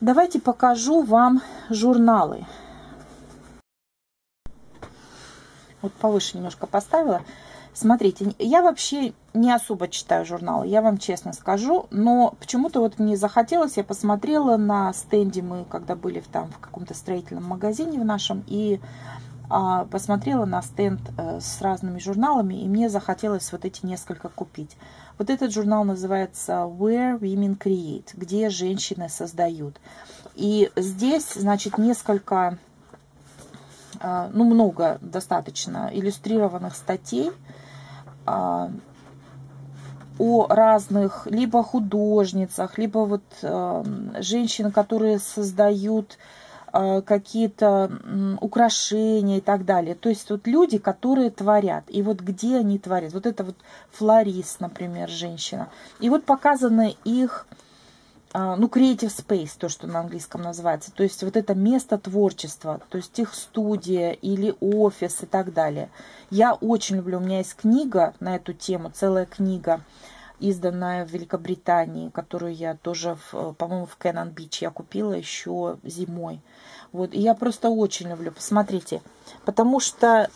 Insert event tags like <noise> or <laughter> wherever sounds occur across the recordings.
Давайте покажу вам журналы. Вот повыше немножко поставила. Смотрите, я вообще не особо читаю журналы, я вам честно скажу, но почему-то вот мне захотелось, я посмотрела на стенде, мы когда были в, там в каком-то строительном магазине в нашем, и посмотрела на стенд а, с разными журналами, и мне захотелось вот эти несколько купить. Вот этот журнал называется Where Women Create, где женщины создают. И здесь, значит, несколько, а, ну много достаточно иллюстрированных статей, а, о разных либо художницах, либо вот э, женщин, которые создают э, какие-то э, украшения и так далее. То есть вот люди, которые творят. И вот где они творят. Вот это вот флорист, например, женщина. И вот показаны их а, ну, creative space, то, что на английском называется, то есть вот это место творчества, то есть их студия или офис и так далее. Я очень люблю, у меня есть книга на эту тему, целая книга, изданная в Великобритании, которую я тоже, по-моему, в Кэнон Бич я купила еще зимой. Вот, и я просто очень люблю, посмотрите, потому что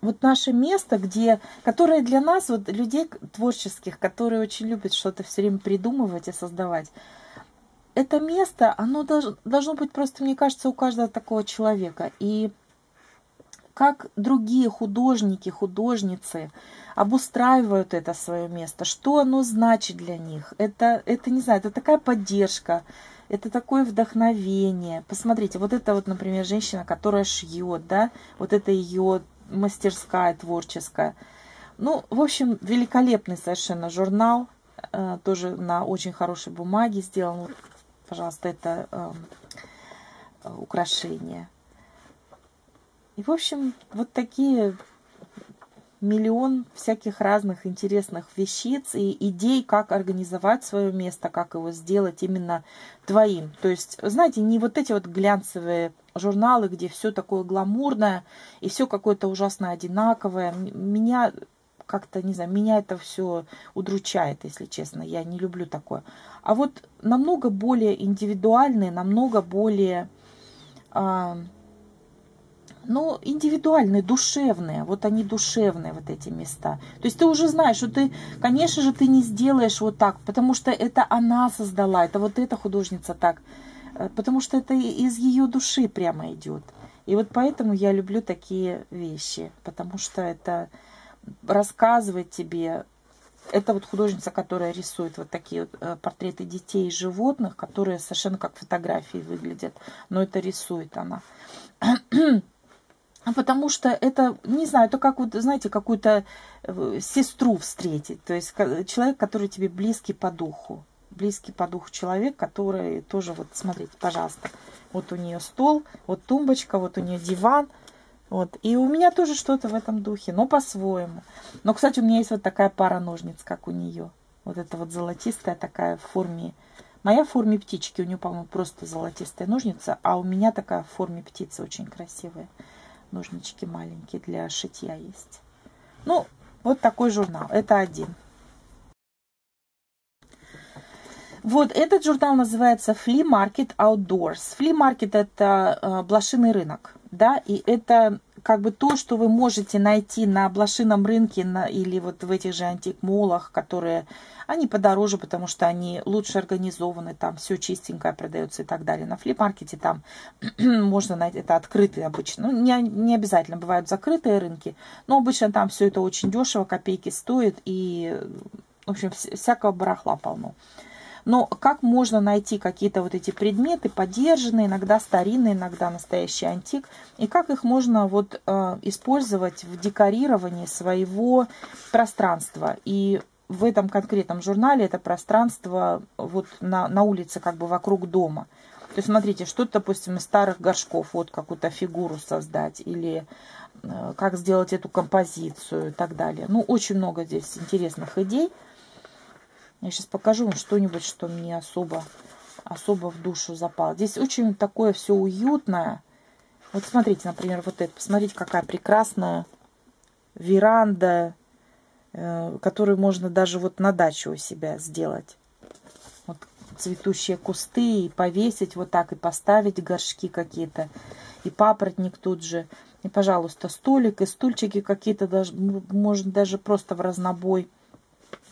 вот наше место, где, которое для нас, вот людей творческих, которые очень любят что-то все время придумывать и создавать, это место, оно должно, должно быть просто, мне кажется, у каждого такого человека. И как другие художники, художницы обустраивают это свое место, что оно значит для них. Это, это не знаю, это такая поддержка, это такое вдохновение. Посмотрите, вот это вот, например, женщина, которая шьет, да, вот это ее мастерская, творческая. Ну, в общем, великолепный совершенно журнал, э, тоже на очень хорошей бумаге сделан. Пожалуйста, это э, украшение. И, в общем, вот такие миллион всяких разных интересных вещиц и идей, как организовать свое место, как его сделать именно твоим. То есть, знаете, не вот эти вот глянцевые журналы, где все такое гламурное и все какое-то ужасно одинаковое. Меня как-то, не знаю, меня это все удручает, если честно. Я не люблю такое. А вот намного более индивидуальные, намного более, а, ну, индивидуальные, душевные. Вот они душевные, вот эти места. То есть ты уже знаешь, что ты, конечно же, ты не сделаешь вот так, потому что это она создала, это вот эта художница так Э, потому что это из ее души прямо идет. И вот поэтому я люблю такие вещи, потому что это рассказывает тебе, это вот художница, которая рисует вот такие вот э, портреты детей и животных, которые совершенно как фотографии выглядят, но это рисует она. <clears throat> Потому что это, не знаю, это как вот, знаете, какую-то э, сестру встретить. То есть человек, который тебе близкий по духу близкий по духу человек, который тоже, вот смотрите, пожалуйста, вот у нее стол, вот тумбочка, вот у нее диван, вот. И у меня тоже что-то в этом духе, но по-своему. Но, кстати, у меня есть вот такая пара ножниц, как у нее. Вот это вот золотистая такая в форме. Моя в форме птички, у нее, по-моему, просто золотистая ножница, а у меня такая в форме птицы очень красивая. Ножнички маленькие для шитья есть. Ну, вот такой журнал. Это один. Вот этот журнал называется Flea Market Outdoors. Flea Market это э, блошиный рынок, да, и это как бы то, что вы можете найти на блошином рынке на, или вот в этих же антик-молах, которые, они подороже, потому что они лучше организованы, там все чистенькое продается и так далее. На флип-маркете там <clears throat> можно найти, это открытые обычно, ну, не, не обязательно, бывают закрытые рынки, но обычно там все это очень дешево, копейки стоит и, в общем, всякого барахла полно. Но как можно найти какие-то вот эти предметы, подержанные, иногда старинные, иногда настоящий антик, и как их можно вот э, использовать в декорировании своего пространства. И в этом конкретном журнале это пространство вот на, на улице, как бы вокруг дома. То есть, смотрите, что-то, допустим, из старых горшков, вот какую-то фигуру создать, или э, как сделать эту композицию и так далее. Ну, очень много здесь интересных идей. Я сейчас покажу вам что-нибудь, что мне особо, особо в душу запало. Здесь очень такое все уютное. Вот смотрите, например, вот это. Посмотрите, какая прекрасная веранда, э, которую можно даже вот на даче у себя сделать. Вот цветущие кусты, и повесить вот так, и поставить горшки какие-то, и папоротник тут же. И, пожалуйста, столик, и стульчики какие-то, даже, может, даже просто в разнобой.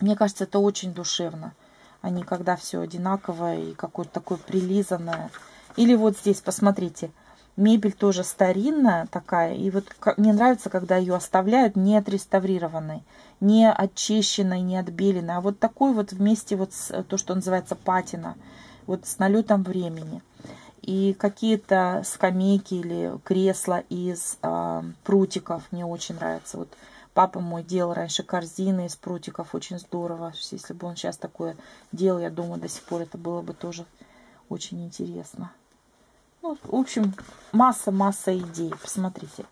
Мне кажется, это очень душевно, а не когда все одинаковое и какое-то такое прилизанное. Или вот здесь, посмотрите, мебель тоже старинная такая. И вот мне нравится, когда ее оставляют не отреставрированной, не очищенной, не отбеленной, а вот такой вот вместе вот с то, что называется патина, вот с налетом времени. И какие-то скамейки или кресла из э, прутиков мне очень нравятся. Вот Папа мой делал раньше корзины из прутиков, очень здорово. Если бы он сейчас такое делал, я думаю, до сих пор это было бы тоже очень интересно. Ну, в общем, масса-масса идей, посмотрите.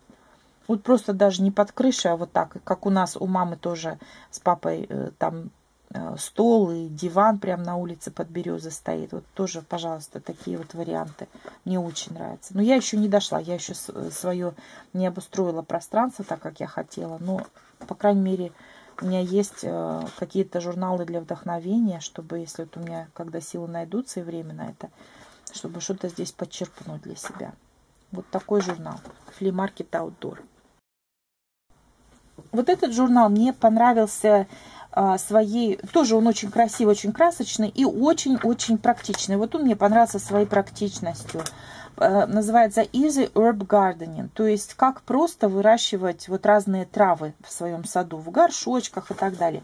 Вот просто даже не под крышей, а вот так, как у нас у мамы тоже с папой э, там стол и диван прямо на улице под березой стоит. Вот тоже, пожалуйста, такие вот варианты. Мне очень нравятся. Но я еще не дошла, я еще свое не обустроила пространство так, как я хотела. Но, по крайней мере, у меня есть э, какие-то журналы для вдохновения, чтобы, если вот у меня, когда силы найдутся и время на это, чтобы что-то здесь подчеркнуть для себя. Вот такой журнал. Market Outdoor. Вот этот журнал мне понравился своей, тоже он очень красивый, очень красочный и очень-очень практичный. Вот он мне понравился своей практичностью. А, называется Easy Herb Gardening, то есть как просто выращивать вот разные травы в своем саду, в горшочках и так далее.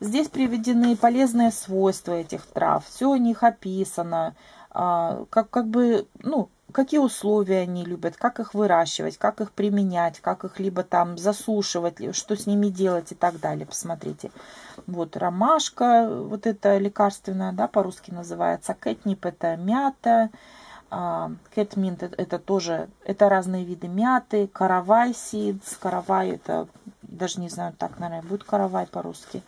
Здесь приведены полезные свойства этих трав, все о них описано, а, как, как бы, ну, какие условия они любят, как их выращивать, как их применять, как их либо там засушивать, что с ними делать и так далее. Посмотрите. Вот ромашка, вот это лекарственная, да, по-русски называется. Кэтнип это мята. Кэтминт это тоже, это разные виды мяты. Каравай сидс. Каравай это, даже не знаю, так, наверное, будет каравай по-русски.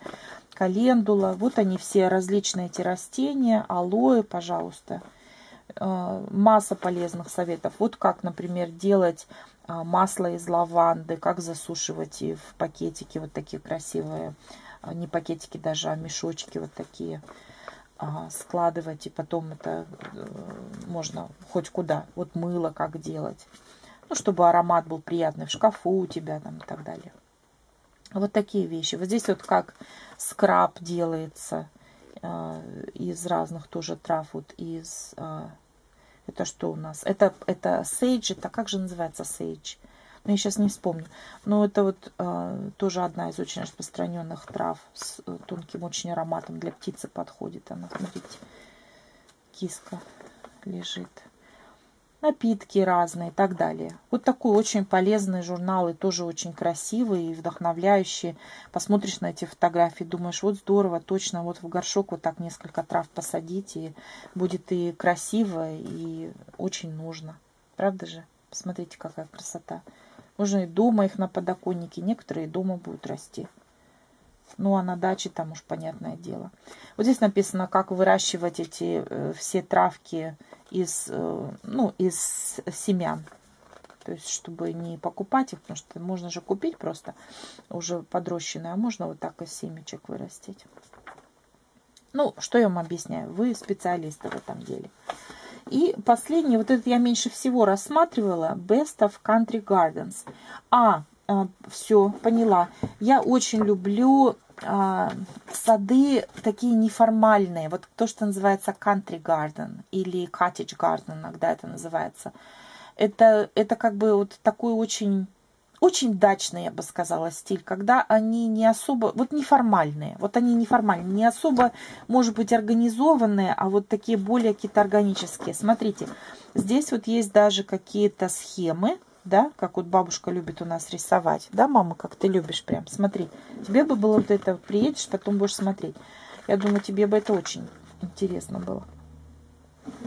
Календула. Вот они все различные эти растения. Алоэ, пожалуйста. Э, масса полезных советов. Вот как, например, делать э, масло из лаванды, как засушивать и в пакетики вот такие красивые, э, не пакетики даже, а мешочки вот такие складывать, и потом это можно хоть куда. Вот мыло как делать. Ну, чтобы аромат был приятный в шкафу у тебя там и так далее. Вот такие вещи. Вот здесь вот как скраб делается из разных тоже трав, вот из это что у нас? Это, это сейдж, это как же называется сейдж? Ну, я сейчас не вспомню. Но это вот э, тоже одна из очень распространенных трав с э, тонким очень ароматом. Для птицы подходит она. Смотрите, киска лежит напитки разные и так далее. Вот такой очень полезный журнал и тоже очень красивый и вдохновляющий. Посмотришь на эти фотографии, думаешь, вот здорово, точно, вот в горшок вот так несколько трав посадить, и будет и красиво, и очень нужно. Правда же? Посмотрите, какая красота. Можно и дома их на подоконнике, некоторые дома будут расти. Ну, а на даче там уж понятное дело. Вот здесь написано, как выращивать эти э, все травки из, э, ну, из семян. То есть, чтобы не покупать их, потому что можно же купить просто уже подрощенные, а можно вот так из семечек вырастить. Ну, что я вам объясняю? Вы специалисты в этом деле. И последний, вот этот я меньше всего рассматривала, Best of Country Gardens. А, а все, поняла. Я очень люблю сады такие неформальные, вот то, что называется country garden или cottage garden, иногда это называется. Это, это как бы вот такой очень, очень дачный, я бы сказала, стиль, когда они не особо, вот неформальные, вот они неформальные, не особо, может быть, организованные, а вот такие более какие-то органические. Смотрите, здесь вот есть даже какие-то схемы, да, как вот бабушка любит у нас рисовать, да, мама, как ты любишь прям, смотри, тебе бы было вот это, приедешь, потом будешь смотреть. Я думаю, тебе бы это очень интересно было.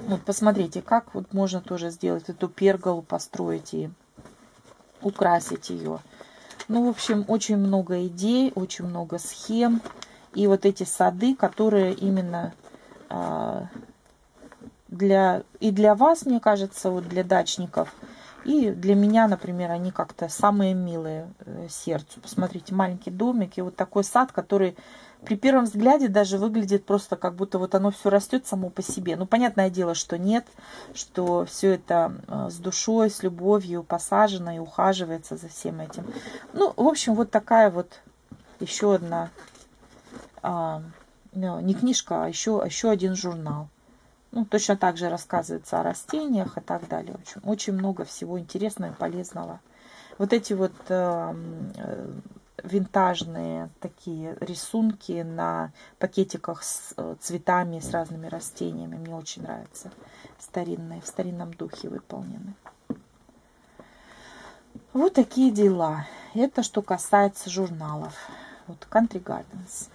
Вот посмотрите, как вот можно тоже сделать эту перголу, построить и украсить ее. Ну, в общем, очень много идей, очень много схем. И вот эти сады, которые именно а, для и для вас, мне кажется, вот для дачников – и для меня, например, они как-то самые милые э, сердцу. Посмотрите, маленький домик и вот такой сад, который при первом взгляде даже выглядит просто как будто вот оно все растет само по себе. Ну, понятное дело, что нет, что все это э, с душой, с любовью посажено и ухаживается за всем этим. Ну, в общем, вот такая вот еще одна, а, ну, не книжка, а еще, еще один журнал. Ну, точно так же рассказывается о растениях и так далее. Общем, очень много всего интересного и полезного. Вот эти вот э, э, винтажные такие рисунки на пакетиках с э, цветами, с разными растениями. Мне очень нравятся. Старинные, в старинном духе выполнены. Вот такие дела. Это что касается журналов. Вот Country Gardens.